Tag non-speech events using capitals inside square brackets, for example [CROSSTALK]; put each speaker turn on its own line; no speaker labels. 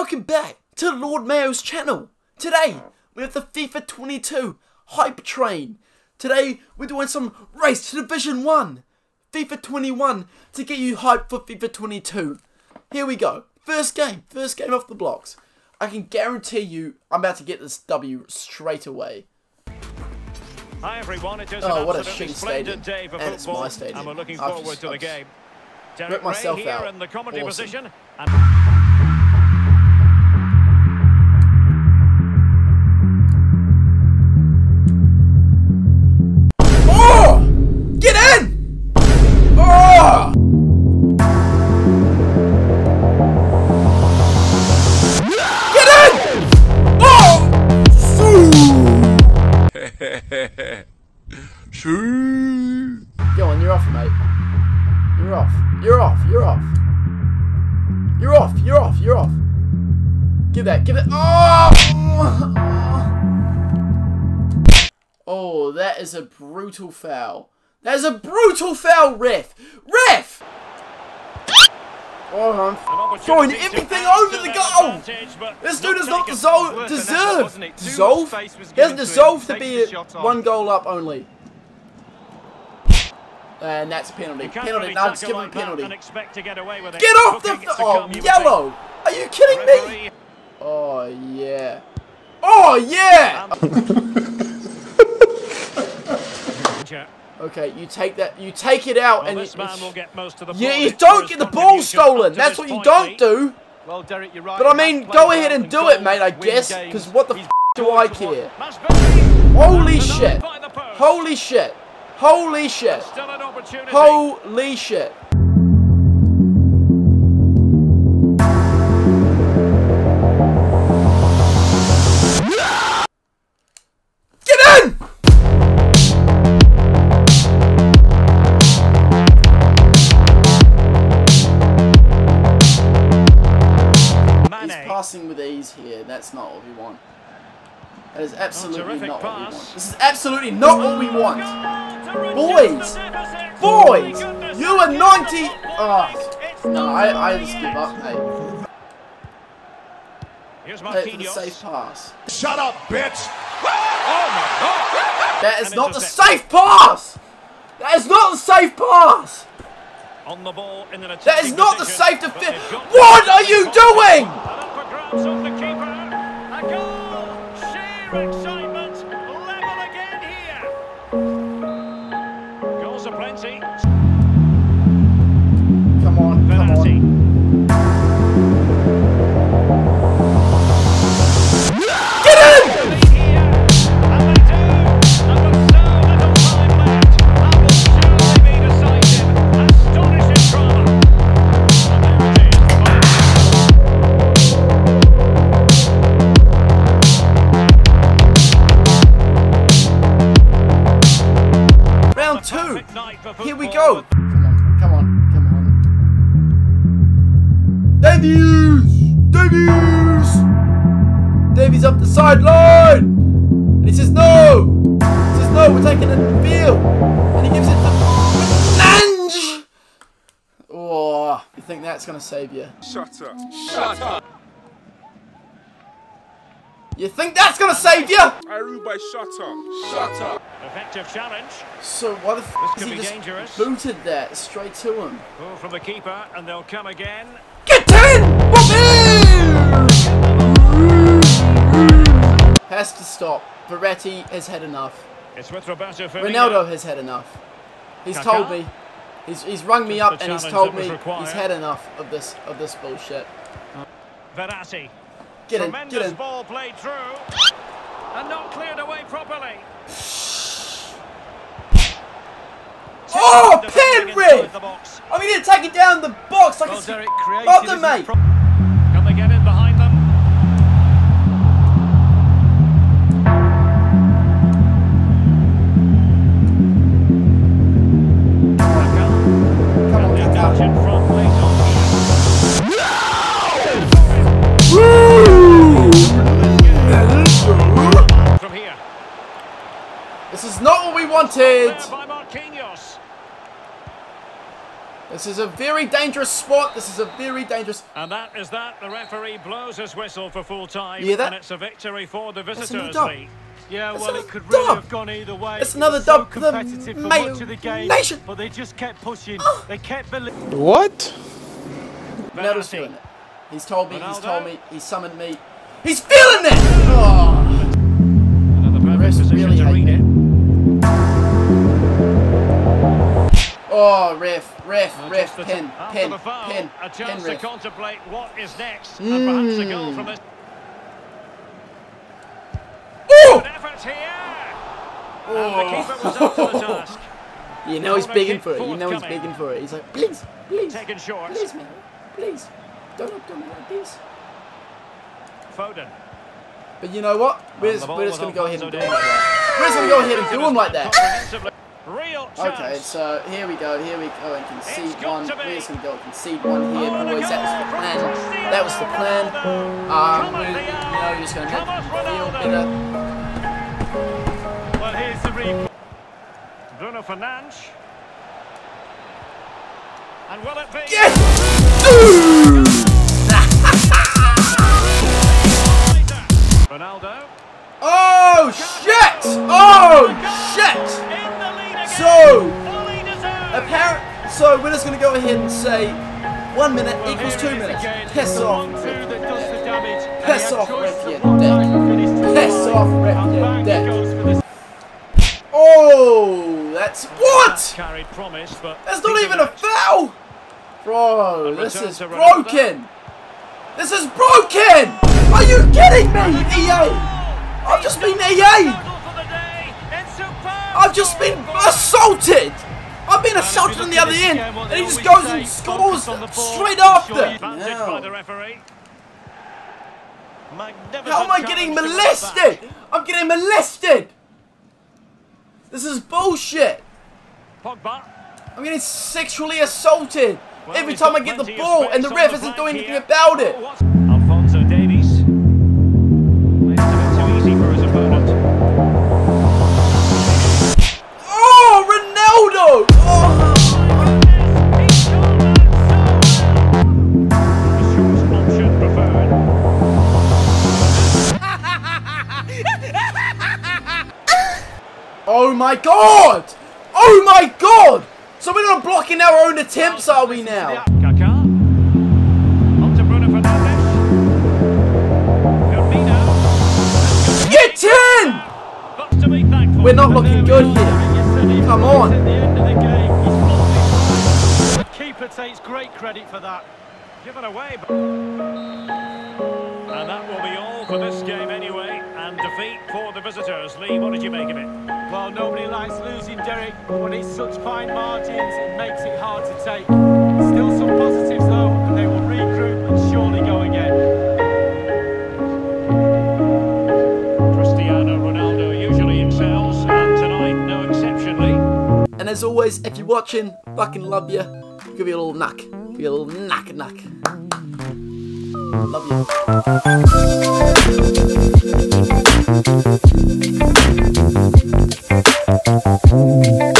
welcome back to Lord Mayo's channel. Today, we have the FIFA 22 Hype Train. Today, we're doing some Race to Division 1, FIFA 21, to get you hyped for FIFA 22. Here we go. First game, first game off the blocks. I can guarantee you I'm about to get this W straight away.
Hi everyone, it is
Oh,
an
what a shitty stadium.
day for
And it's my stadium.
and we're looking
I've
forward
just-
to the
I've
game.
ripped
Derek
myself
Ray here
out.
in the commentary
Awesome.
position. And [LAUGHS]
Go on, you're off, mate. You're off. You're off. You're off. You're off. You're off. You're off. Give that. Give it. Oh! Oh, that is a brutal foul. That is a brutal foul, ref. Ref! Oh, I'm throwing everything over the goal. This dude does
not
deserve, deserve,
wasn't it? Too much
deserve. He doesn't
to
deserve to be
the
a
shot on.
one goal up only. And that's a penalty. Penalty. No, just give him a penalty.
and expect to get away with it.
Get off the oh yellow. Are you kidding me? Oh yeah. Oh yeah. [LAUGHS] Okay, you take that. You take it out
Well,
and you,
man will get most of the
yeah, you don't get the ball stolen. That's what you don't do.
Well, Derek, you're right.
But I mean, go ahead and do it, mate. I guess, because what the f do I
good for what-
care? Holy shit!
denied by the post.
Holy shit! Holy shit!
Still an opportunity.
Holy shit! That's not what we want. That is absolutely
terrific
not what we want. This is absolutely not what we want. Boys! Boys! You are 90!
It's
Oh, no, I, I just give up, mate.
Here's
Play for the safe pass.
Shut up, bitch!
Oh.
That is not the safe pass! That is not the safe pass!
On the ball in an
That is
attacking
not the safe
but
defense. What are you doing?
A goal. Sheer excitement. Level again here. Goals are plenty.
Come on, come on. Davies! Davies! Davies up the sideline! And he says no! He says no, we're taking it in the field! And he gives it to Lange! Oh, you think that's gonna save you?
Shut up. Shut up.
You think that's gonna save you?
Aruba, shut up. Shut up.
Effective challenge.
So why the f
This
has he
be
just
dangerous.
booted that straight to him?
Ball from the keeper, and they'll come again.
Get in! Bobby! Has to stop. Verratti has had enough.
It's with Roberto
Ronaldo has had enough. He's
Kaká?
told me. He's, he's rung me up and he's told me
required.
he's had enough of this of this bullshit.
Verratti.
Get in,
Tremendous
get in.
ball played through. And not cleared away properly.
Oh,
Defending
pin
inside
rip!
the box.
I mean, he take it down the box like
Well, creative
mother, mate.
Can they get in behind them?
Come on,
And they're in front late on. From here.
This is not what we wanted.
There by Marquinhos.
This is a very dangerous spot. This is a very dangerous.
And that is that. The referee blows his whistle for full time.
You hear that?
And it's a victory for the
another
visitors,
dub.
Yeah,
That's
well, it could
dub.
really have gone either way. It's
another
was so
dub for
competitive for
Mayo
much of the game,
Nation.
but they just kept pushing.
Oh.
They kept believing.
What?
Ronaldo's feeling it. He's told me. He's told me. He's summoned me. He's feeling it. Oh ref, ref,
Well,
ref, pin, pin,
foul,
pin,
a
pin,
chance to
ref.
contemplate what is next, and perhaps a goal
Mm.
from this.
Ooh!
Good effort here. And the keeper was up to the [LAUGHS] task.
You know he's begging for it. You know he's begging for it. He's like, please, please,
Taken short.
please, man, please, don't look me like this.
Foden.
But you know what? We're we're just gonna go ahead and do him like that. We're just gonna go ahead and do him like that.
Real chance.
Okay, so here we go, here we go, and concede one.
to.
We're just gonna go and concede one here,
Oh,
boys. That was the plan. That was the plan. Um, we, you know, you're just gonna make
Come on,
them feel better.
Well, here's the replay.
Bruno Fernandes. And will it be?
Yes! Ref,
And
you
back he
dick.
goes for the
Oh, that's what?
Carried promise, but
That's not even a foul! Bro, this is broken! This is broken! Are you kidding me, EA? I've just been EA!
Total for the day. It's superb.
I've just been assaulted! I've been assaulted on the other end, and he just goes and scores straight after!
Advantage by the referee.
How am I getting
challenge to get it
molested? I'm getting molested! This is bullshit! I'm getting sexually assaulted! Every time I get the ball, and the ref isn't doing anything about it!
Oh
my god! Oh my god! So we're not blocking our own attempts, are we now?
Kaká. On to Bruno Fernandes. Firmino.
Get in!
Got to be thankful.
We're not looking good here.
it,
Come on.
The end of the game, he's flopped it. The keeper takes great credit for that.
Given away. but- And that will be all for this game anyway. And defeat for the visitors. Lee, what did you make of it?
Well, nobody likes losing, Derek, but when it's such fine margins, it makes it hard to take. Still some positives, though, and they will regroup and surely go again.
Cristiano Ronaldo usually excels, and tonight no exception, Lee.
And as always, if you're watching, fucking love you. Give you a little knack. Give you a little knack knack. Love you.